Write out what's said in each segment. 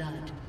First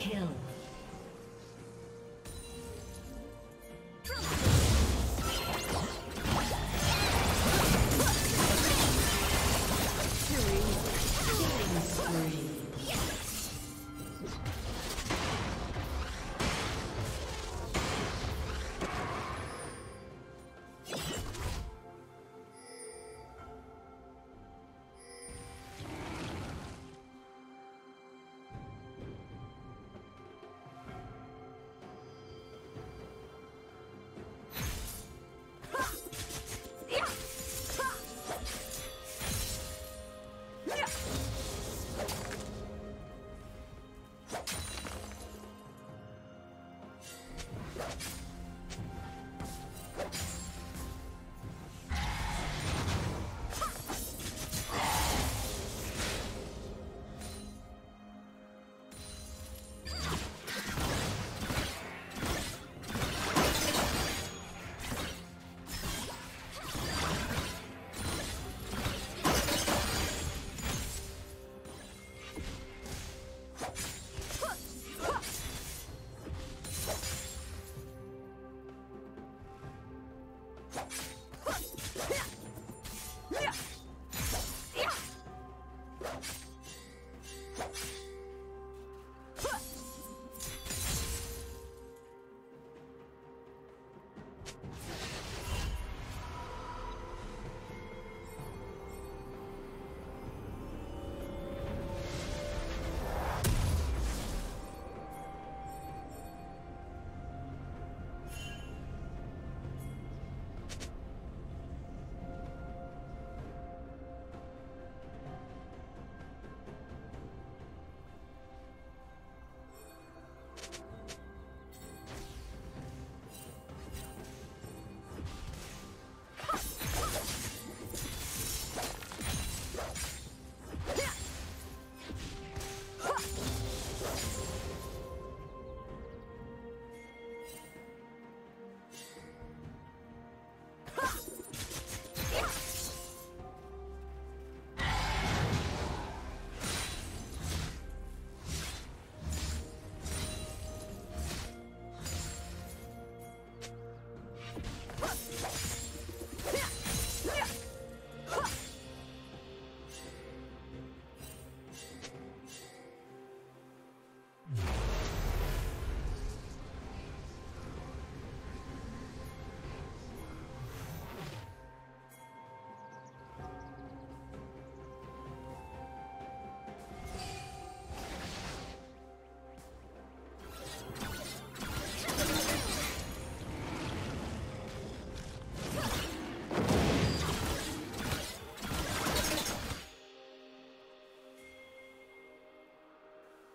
kill. Killing, killing spree.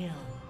Kill.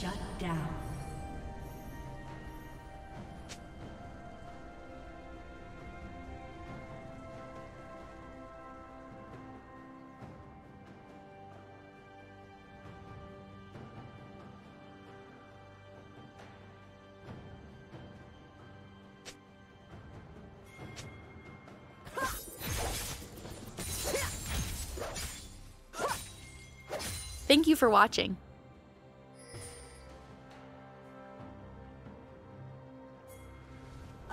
Shut down. Thank you for watching.